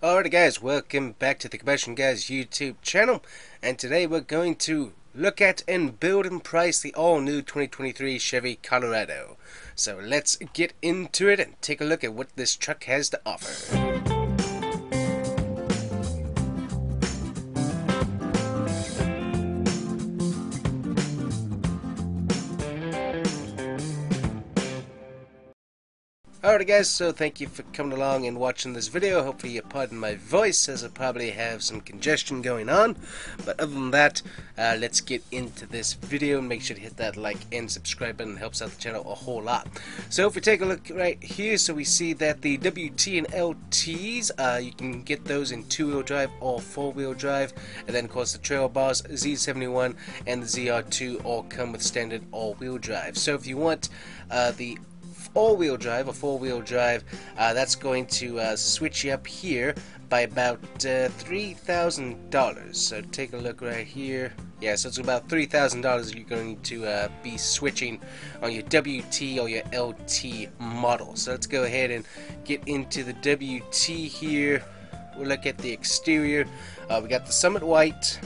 Alrighty guys, welcome back to the Combustion Guys YouTube channel and today we're going to look at and build and price the all-new 2023 Chevy Colorado. So let's get into it and take a look at what this truck has to offer. Alright guys, so thank you for coming along and watching this video. Hopefully you pardon my voice as I probably have some congestion going on. But other than that, uh, let's get into this video make sure to hit that like and subscribe button. It helps out the channel a whole lot. So if we take a look right here, so we see that the WT and LTs, uh, you can get those in two-wheel drive or four-wheel drive. And then of course the Trail Boss, Z71 and the ZR2 all come with standard all-wheel drive. So if you want uh, the all-wheel drive, a four-wheel drive, uh, that's going to uh, switch you up here by about uh, $3,000. So take a look right here. Yeah, so it's about $3,000 you're going to uh, be switching on your WT or your LT model. So let's go ahead and get into the WT here. We'll look at the exterior. Uh, we got the Summit White.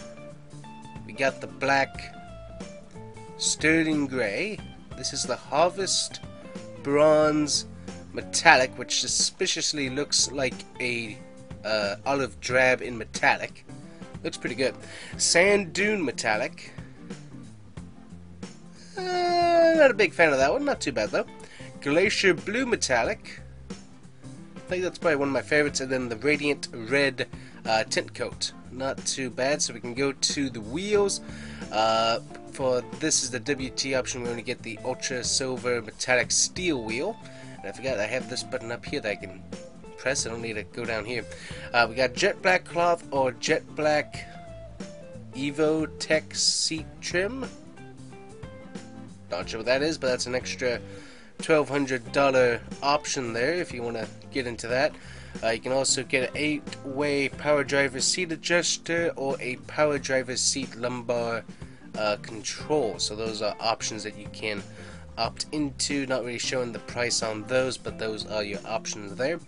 We got the black Sterling Gray. This is the Harvest bronze metallic, which suspiciously looks like a uh, olive drab in metallic. Looks pretty good. Sand dune metallic. Uh, not a big fan of that one. Not too bad though. Glacier blue metallic. I think that's probably one of my favorites. And then the radiant red uh, tint coat. Not too bad. So we can go to the wheels. For this is the WT option, we're going to get the Ultra Silver Metallic Steel Wheel. And I forgot I have this button up here that I can press. I don't need to go down here. Uh, we got Jet Black Cloth or Jet Black Evo Tech Seat Trim. Not sure what that is, but that's an extra $1,200 option there if you want to get into that. Uh, you can also get an 8-way power driver seat adjuster or a power driver seat lumbar uh, control. So those are options that you can opt into. Not really showing the price on those, but those are your options there.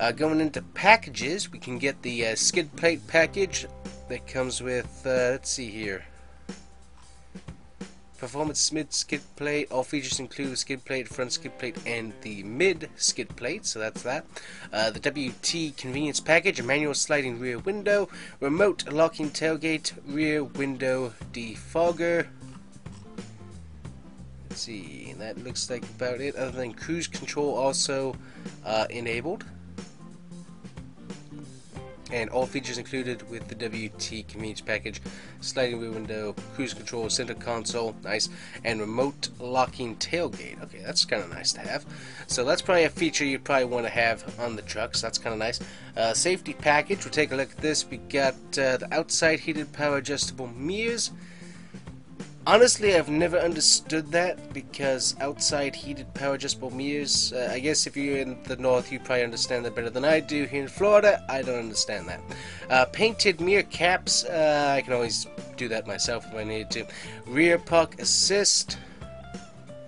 Uh, going into packages, we can get the uh, skid plate package that comes with, uh, let's see here, Performance mid skid plate. All features include the skid plate, front skid plate, and the mid skid plate. So that's that. Uh, the WT convenience package: a manual sliding rear window, remote locking tailgate, rear window defogger. Let's see. That looks like about it. Other than cruise control, also uh, enabled and all features included with the WT convenience package sliding rear window, cruise control, center console, nice, and remote locking tailgate. Okay, that's kind of nice to have. So that's probably a feature you probably want to have on the trucks. That's kind of nice. Uh, safety package, we'll take a look at this. We got uh, the outside heated power adjustable mirrors. Honestly, I've never understood that because outside heated power adjustable mirrors, uh, I guess if you're in the north, you probably understand that better than I do. Here in Florida, I don't understand that. Uh, painted mirror caps, uh, I can always do that myself if I needed to. Rear park assist,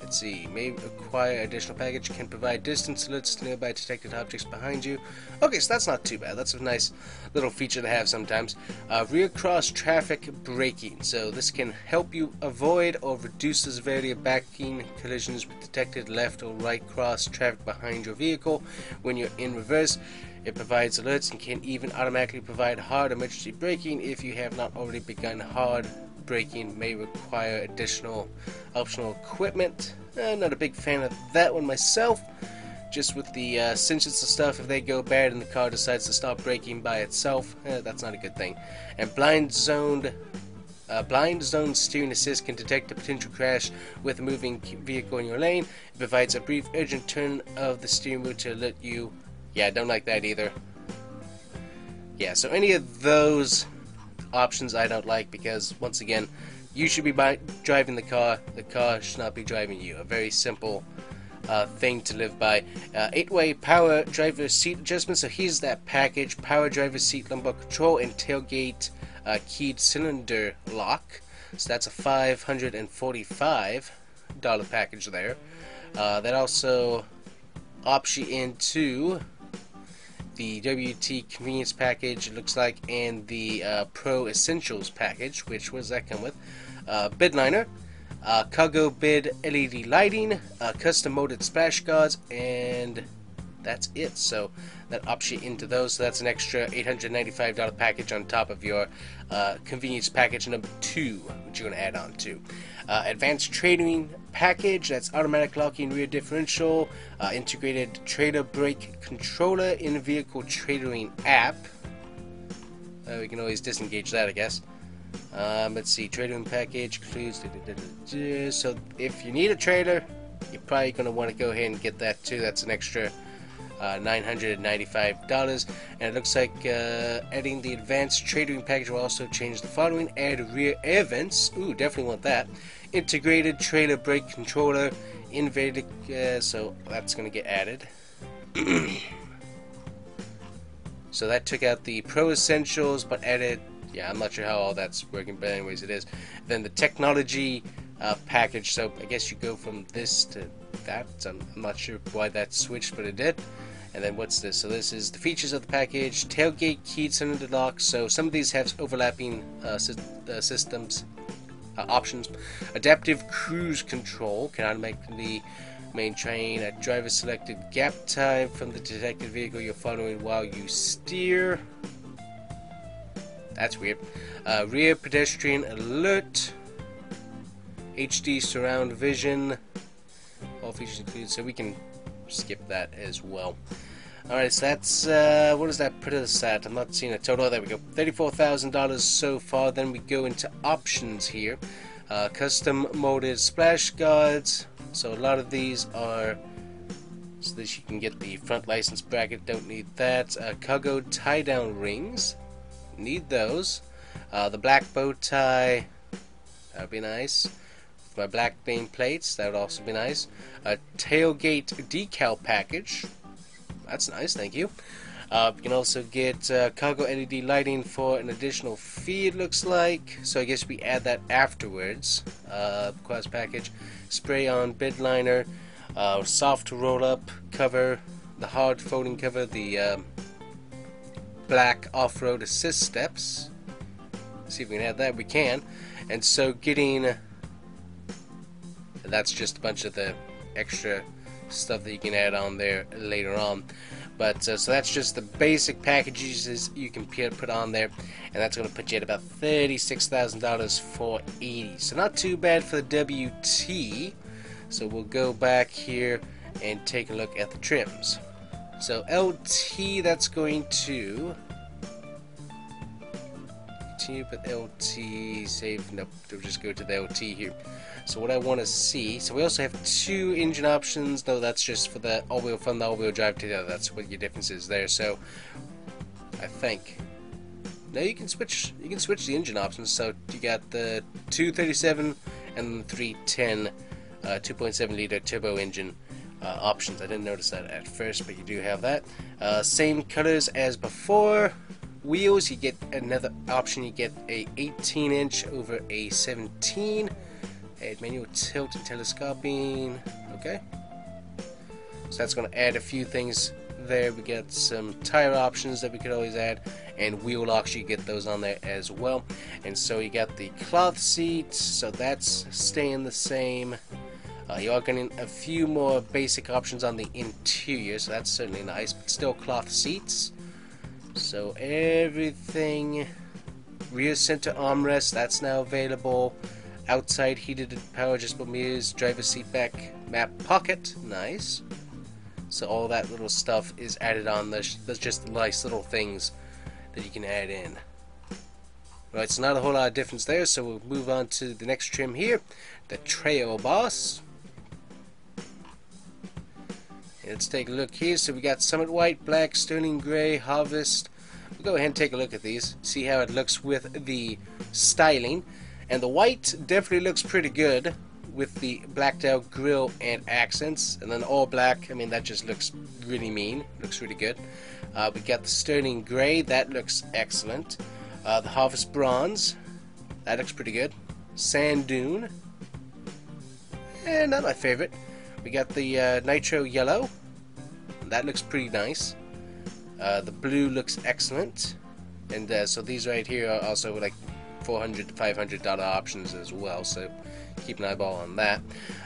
Let's see, may acquire additional package, can provide distance alerts to nearby detected objects behind you. Okay, so that's not too bad. That's a nice little feature to have sometimes. Uh, rear cross traffic braking. So this can help you avoid or reduce the severity of backing collisions with detected left or right cross traffic behind your vehicle when you're in reverse. It provides alerts and can even automatically provide hard emergency braking if you have not already begun hard braking may require additional optional equipment. I'm not a big fan of that one myself. Just with the uh, cinches and stuff, if they go bad and the car decides to stop braking by itself, eh, that's not a good thing. And blind zoned uh, blind zone steering assist can detect a potential crash with a moving vehicle in your lane. It provides a brief urgent turn of the steering wheel to alert you. Yeah, don't like that either. Yeah, so any of those options I don't like because, once again, you should be driving the car, the car should not be driving you. A very simple uh, thing to live by. Uh, Eight-way power driver seat adjustment. So here's that package: power driver seat lumbar control and tailgate uh, keyed cylinder lock. So that's a $545 package there. Uh, that also opts you into the WT Convenience package, it looks like, and the uh, Pro Essentials package, which does that come with? Uh, Bidliner, uh, cargo bid LED lighting, uh, custom molded splash guards, and that's it. So that opts you into those. So that's an extra $895 package on top of your uh, convenience package number two, which you're going to add on to. Uh, advanced trailering package, that's automatic locking rear differential, uh, integrated trailer brake controller, in-vehicle trailering app. Uh, we can always disengage that, I guess. Um, let's see, trailering package includes. So if you need a trailer, you're probably going to want to go ahead and get that too. That's an extra $995 and it looks like uh, adding the advanced trailering package will also change the following. Add rear air vents. Ooh definitely want that. Integrated trailer brake controller. Inverted uh, so that's gonna get added. So that took out the pro essentials but added yeah I'm not sure how all that's working but anyways it is. Then the technology uh, package. So I guess you go from this to that. I'm not sure why that switched but it did and then what's this? So this is the features of the package. Tailgate keyed cylinder lock. So some of these have overlapping uh, sy uh, systems uh, options. Adaptive cruise control can automatically maintain a driver selected gap time from the detected vehicle you're following while you steer. That's weird. Uh, rear pedestrian alert. HD surround vision. All features included, so we can skip that as well. Alright, so that's, uh, what does that put us at? I'm not seeing a total. There we go. $34,000 so far. Then we go into options here. Uh, custom molded splash guards. So a lot of these are so that you can get the front license bracket. Don't need that. Uh, cargo tie down rings. Need those. Uh, the black bow tie. That would be nice my black name plates. That would also be nice. A tailgate decal package. That's nice, thank you. Uh, you can also get uh, cargo LED lighting for an additional fee, it looks like. So I guess we add that afterwards. Uh, quest package, spray on bid liner, uh, soft roll up cover, the hard folding cover, the um, black off road assist steps. See if we can add that. We can. And so getting that's just a bunch of the extra stuff that you can add on there later on. But uh, so that's just the basic packages you can put on there, and that's going to put you at about thirty-six thousand dollars for eighty. So not too bad for the WT. So we'll go back here and take a look at the trims. So LT, that's going to continue, but LT save. Nope, we'll just go to the LT here. So what I want to see, so we also have two engine options, though that's just for the all-wheel from the all-wheel drive to the other. That's what your difference is there. So I think now you can switch. You can switch the engine options. So you got the 237 and the 310 uh, 2.7 liter turbo engine. Uh, options. I didn't notice that at first, but you do have that. Uh, same colors as before. Wheels, you get another option. You get a 18 inch over a 17 add manual tilt and telescoping. Okay. So that's going to add a few things there. We get some tire options that we could always add and wheel locks you get those on there as well. And so you got the cloth seats so that's staying the same. Uh, you are getting a few more basic options on the interior. So that's certainly nice but still cloth seats. So everything rear center armrest that's now available outside heated power adjustable mirrors, driver seat back map pocket, nice. So all that little stuff is added on. There's, just nice little things that you can add in. Right, so not a whole lot of difference there, so we'll move on to the next trim here, the Trail Boss. let's take a look here. So we got Summit White, Black, Sterling Gray, Harvest. We'll go ahead and take a look at these, see how it looks with the styling. And the white definitely looks pretty good with the blacked out grill and accents. And then all black, I mean, that just looks really mean. Looks really good. Uh, we got the Sterling Gray, that looks excellent. Uh, the Harvest Bronze, that looks pretty good. Sand Dune, eh, not my favorite. We got the uh, Nitro Yellow, that looks pretty nice. Uh, the blue looks excellent, and uh, so these right here are also like 400 to 500 dollar options as well. So keep an eyeball on that.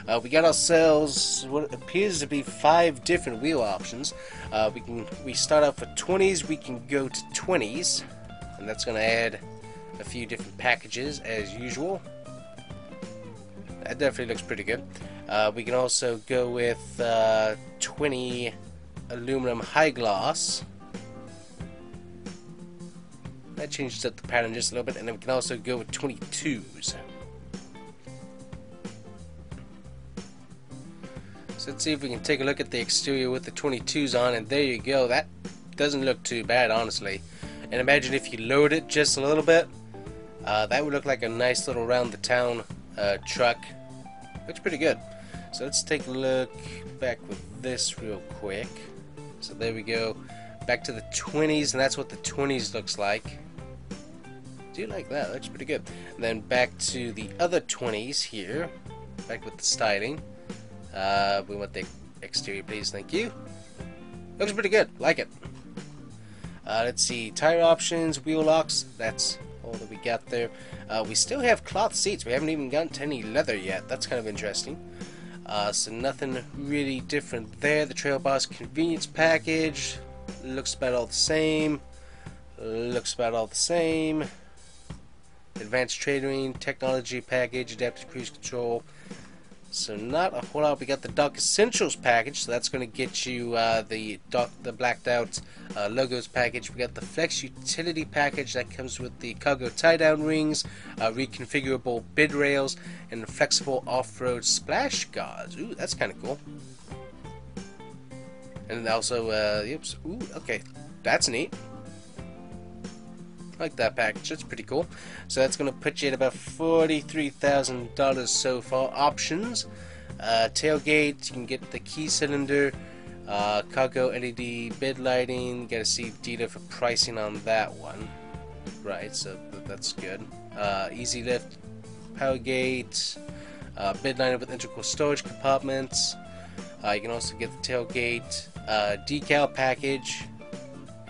Uh, we got ourselves what appears to be five different wheel options. Uh, we can we start off with 20s. We can go to 20s, and that's going to add a few different packages as usual. That definitely looks pretty good. Uh, we can also go with uh, 20 aluminum high gloss. That changes up the pattern just a little bit, and then we can also go with 22s. So let's see if we can take a look at the exterior with the 22s on, and there you go. That doesn't look too bad, honestly. And imagine if you load it just a little bit, uh, that would look like a nice little round the town uh, truck. Looks pretty good. So let's take a look back with this real quick. So there we go. Back to the 20s, and that's what the 20s looks like. Do like that? Looks pretty good. And then back to the other 20s here. Back with the styling. Uh, we want the exterior, please. Thank you. Looks pretty good. Like it. Uh, let's see. Tire options, wheel locks. That's all that we got there. Uh, we still have cloth seats. We haven't even gotten to any leather yet. That's kind of interesting. Uh, so nothing really different there. The Trail Boss convenience package looks about all the same. Looks about all the same. Advanced Trailering Technology package, adaptive cruise control. So not a whole lot. We got the Dock Essentials package, so that's going to get you uh, the dock, the blacked out uh, logos package. We got the Flex Utility package that comes with the cargo tie-down rings, uh, reconfigurable bid rails, and flexible off-road splash guards. Ooh, that's kind of cool. And also, uh, yep. Ooh, okay, that's neat like that package. That's pretty cool. So that's going to put you at about $43,000 so far. Options, uh, tailgate, you can get the key cylinder, uh, cargo LED bed lighting. Got to see data for pricing on that one. Right, so that's good. Uh, easy lift, power gate, uh, bed liner with integral storage compartments. Uh, you can also get the tailgate, uh, decal package,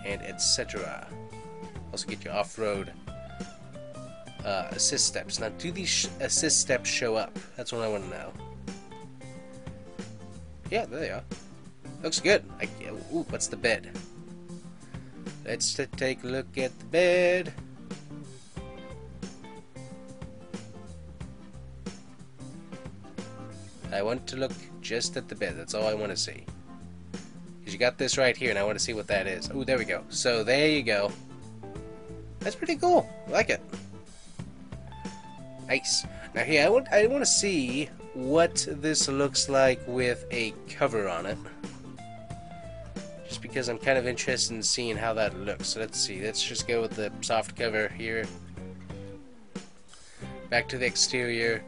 and etc also get your off-road uh, assist steps. Now, do these assist steps show up? That's what I want to know. Yeah, there they are. Looks good. I, ooh, what's the bed? Let's take a look at the bed. I want to look just at the bed. That's all I want to see. Because you got this right here, and I want to see what that is. Oh, there we go. So there you go. That's pretty cool. I like it. Nice. Now here, I want I want to see what this looks like with a cover on it. Just because I'm kind of interested in seeing how that looks. So let's see. Let's just go with the soft cover here. Back to the exterior.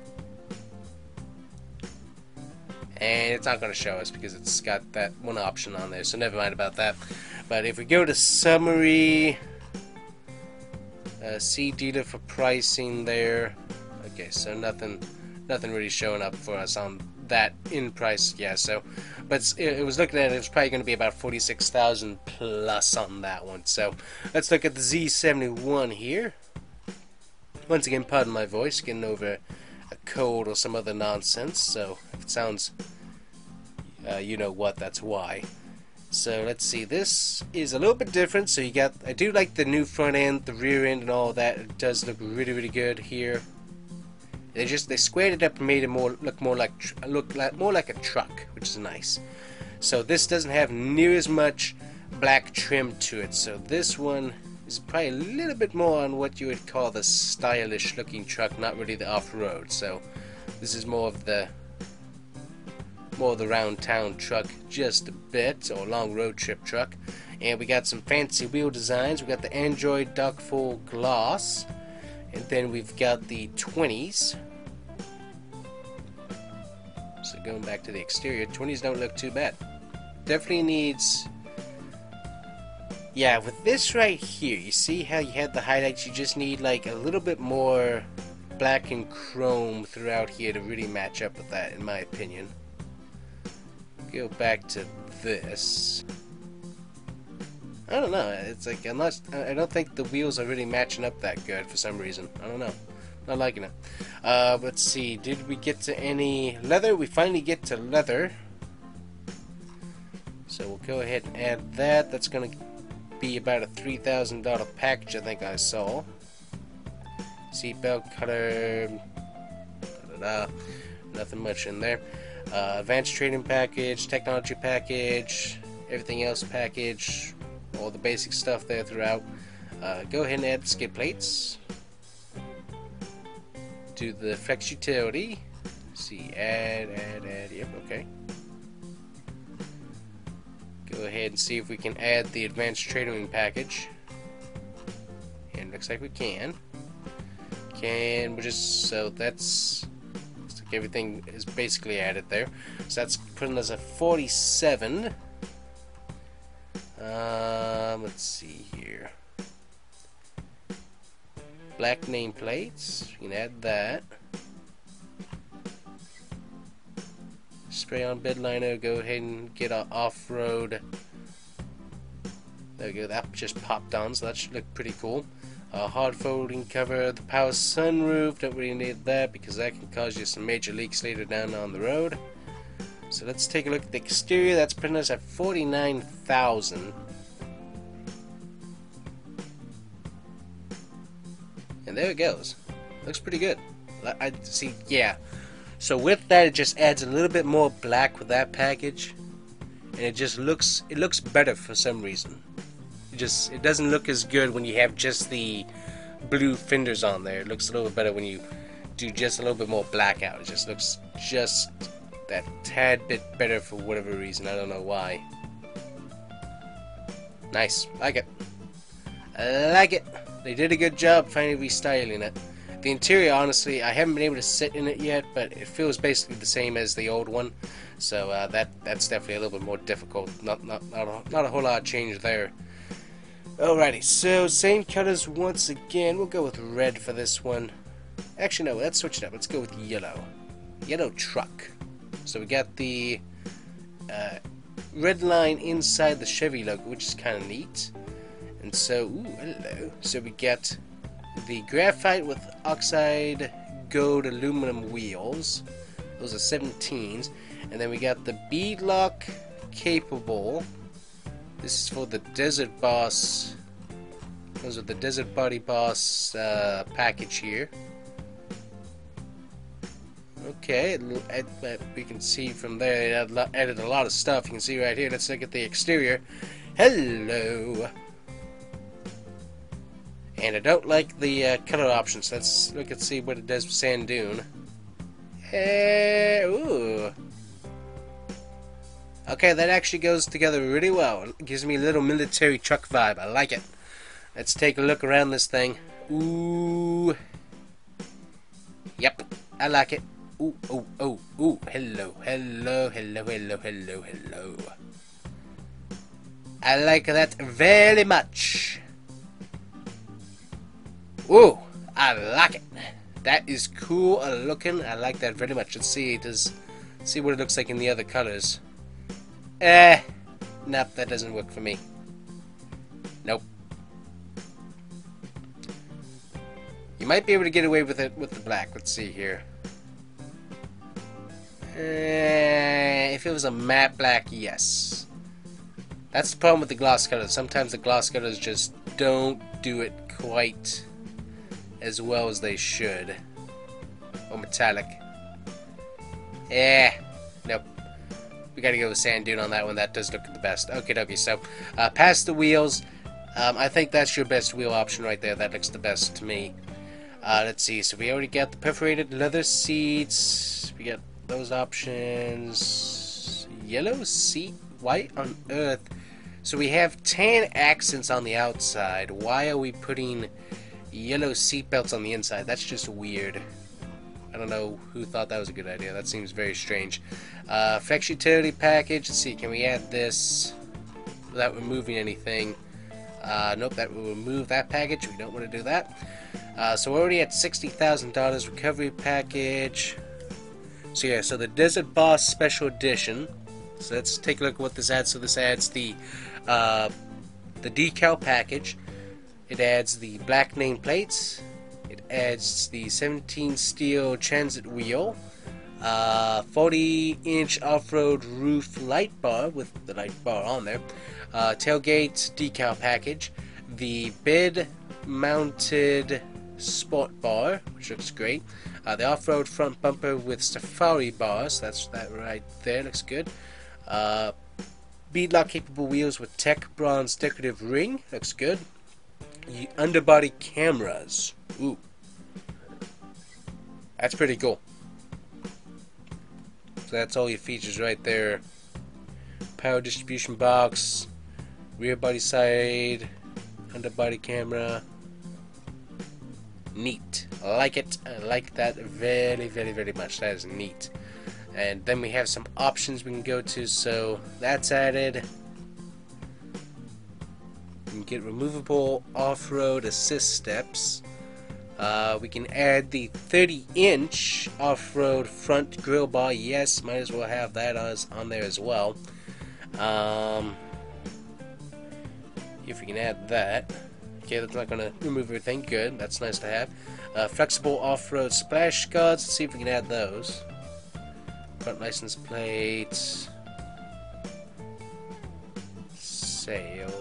And it's not going to show us because it's got that one option on there. So never mind about that. But if we go to summary... Uh, data for pricing there. Okay, so nothing, nothing really showing up for us on that in price. Yeah, so, but it, it was looking at it, it was probably going to be about forty-six thousand plus on that one. So let's look at the Z71 here. Once again, pardon my voice, getting over a cold or some other nonsense. So if it sounds, uh, you know what, that's why. So let's see, this is a little bit different. So you got, I do like the new front end, the rear end, and all that. It does look really, really good here. They just they squared it up and made it more look more like look like more like a truck, which is nice. So this doesn't have near as much black trim to it. So this one is probably a little bit more on what you would call the stylish looking truck, not really the off-road. So this is more of the more the round town truck just a bit, or long road trip truck. And we got some fancy wheel designs. We got the Android Duck Full Gloss, and then we've got the 20s. So going back to the exterior, 20s don't look too bad. Definitely needs. Yeah, with this right here, you see how you had the highlights? You just need like a little bit more black and chrome throughout here to really match up with that, in my opinion go back to this. I don't know. It's like unless I don't think the wheels are really matching up that good for some reason. I don't know. Not liking it. Uh, let's see. Did we get to any leather? We finally get to leather. So we'll go ahead and add that. That's going to be about a $3,000 package, I think I saw. Seatbelt color. Da, da, da. Nothing much in there. Uh, advanced trailering package, technology package, everything else package, all the basic stuff there throughout. Uh, go ahead and add skid plates Do the flex utility. Let's see, add, add, add. Yep, okay. Go ahead and see if we can add the advanced trailering package. And looks like we can. Can we just so that's everything is basically added there. So that's putting us at 47. Um, let's see here. Black nameplates. You can add that. Spray on bed liner. Go ahead and get an off-road. There we go. That just popped on, so that should look pretty cool. A hard folding cover. The power sunroof. Don't really need that because that can cause you some major leaks later down on the road. So let's take a look at the exterior. That's putting us at 49,000. And there it goes. Looks pretty good. I see, yeah. So with that, it just adds a little bit more black with that package, and it just looks it looks better for some reason. Just it doesn't look as good when you have just the blue fenders on there. It looks a little bit better when you do just a little bit more black out. It just looks just that tad bit better for whatever reason. I don't know why. Nice, like it. I like it. They did a good job finally restyling it. The interior, honestly, I haven't been able to sit in it yet, but it feels basically the same as the old one. So uh, that that's definitely a little bit more difficult. Not not not a, not a whole lot of change there. Alrighty, so same colors once again. We'll go with red for this one. Actually, no, let's switch it up. Let's go with yellow. Yellow truck. So we got the uh, red line inside the Chevy logo, which is kind of neat. And so, ooh, hello. So we get the graphite with oxide gold aluminum wheels. Those are 17s. And then we got the beadlock capable. This is for the Desert Boss. Those are the Desert Body Boss uh, package here. Okay, we can see from there they added a lot of stuff. You can see right here. Let's look at the exterior. Hello. And I don't like the uh, color options. Let's look and see what it does with Sand Dune. Hey, ooh. Okay, that actually goes together really well. It gives me a little military truck vibe. I like it. Let's take a look around this thing. Ooh. Yep, I like it. Ooh, ooh, ooh, ooh. Hello, hello, hello, hello, hello, hello. I like that very much. Ooh, I like it. That is cool looking. I like that very much. Let's see. Does see what it looks like in the other colors. Eh, nope, that doesn't work for me. Nope. You might be able to get away with it with the black. Let's see here. Eh, if it was a matte black, yes. That's the problem with the gloss colors. Sometimes the gloss colors just don't do it quite as well as they should. Or metallic. Eh. We gotta go with sand dune on that one. That does look the best. Okay, dokie. So, uh, past the wheels. Um, I think that's your best wheel option right there. That looks the best to me. Uh, let's see. So we already got the perforated leather seats. We got those options. Yellow seat, white on earth. So we have tan accents on the outside. Why are we putting yellow seatbelts on the inside. That's just weird. I don't know who thought that was a good idea. That seems very strange. Uh, Flex Utility Package. Let's see, can we add this without removing anything? Uh, nope, that will remove that package. We don't want to do that. Uh, so we're already at $60,000 recovery package. So yeah, so the Desert Boss Special Edition. So let's take a look at what this adds. So this adds the uh, the decal package. It adds the black name plates. It adds the 17 steel transit wheel. Uh, 40 inch off-road roof light bar with the light bar on there. Tailgate decal package. The bed mounted sport bar, which looks great. Uh, the off-road front bumper with safari bars. That's that right there. Looks good. Uh, beadlock capable wheels with tech bronze decorative ring. Looks good. The underbody cameras. Ooh. That's pretty cool. So that's all your features right there. Power distribution box, rear body side, underbody camera. Neat. I like it. I like that very, very, very much. That is neat. And then we have some options we can go to. So that's added. We can get removable off-road assist steps. Uh, we can add the 30 inch off-road front grill bar. Yes, might as well have that on there as well. Um, if we can add that. Okay, that's not going to remove everything. Good, that's nice to have. Uh, flexible off-road splash guards. Let's see if we can add those. Front license plates. Sale.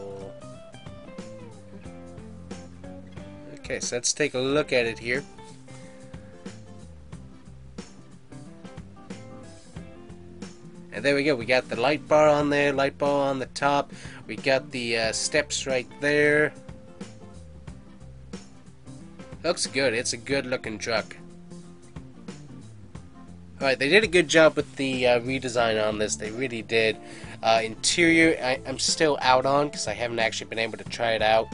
Okay, so let's take a look at it here. And there we go. We got the light bar on there, light bar on the top. We got the uh, steps right there. Looks good. It's a good looking truck. Alright, they did a good job with the uh, redesign on this. They really did. Uh, interior, I, am still out on because I haven't actually been able to try it out.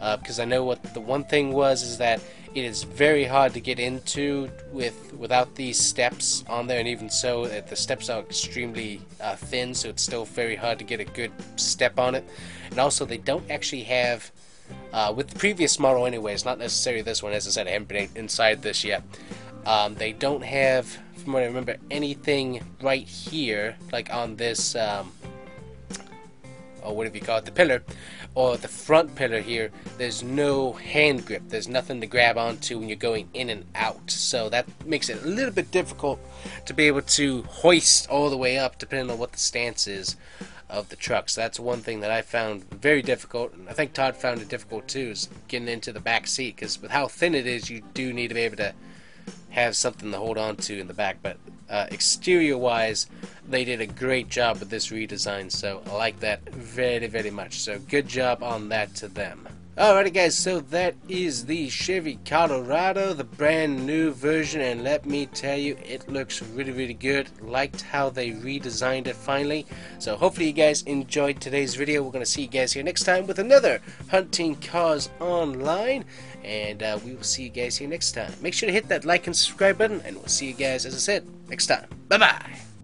Uh, because I know what the one thing was is that it is very hard to get into with without these steps on there, and even so, uh, the steps are extremely uh, thin, so it's still very hard to get a good step on it. And also, they don't actually have uh, with the previous model, anyways, not necessarily this one. As I said, I haven't been inside this yet. Um, they don't have, from what I remember, anything right here, like on this, um, or whatever you call it, the pillar, or the front pillar here. There's no hand grip. There's nothing to grab onto when you're going in and out. So that makes it a little bit difficult to be able to hoist all the way up, depending on what the stance is of the truck. So that's one thing that I found very difficult, and I think Todd found it difficult too, is getting into the back seat because with how thin it is, you do need to be able to have something to hold on to in the back. But uh, exterior wise, they did a great job with this redesign, so I like that very, very much. So good job on that to them. Alrighty guys, so that is the Chevy Colorado, the brand new version, and let me tell you, it looks really, really good. Liked how they redesigned it finally. So hopefully you guys enjoyed today's video. We're going to see you guys here next time with another Hunting Cars Online, and uh, we will see you guys here next time. Make sure to hit that like and subscribe button, and we'll see you guys, as I said, next time. Bye-bye!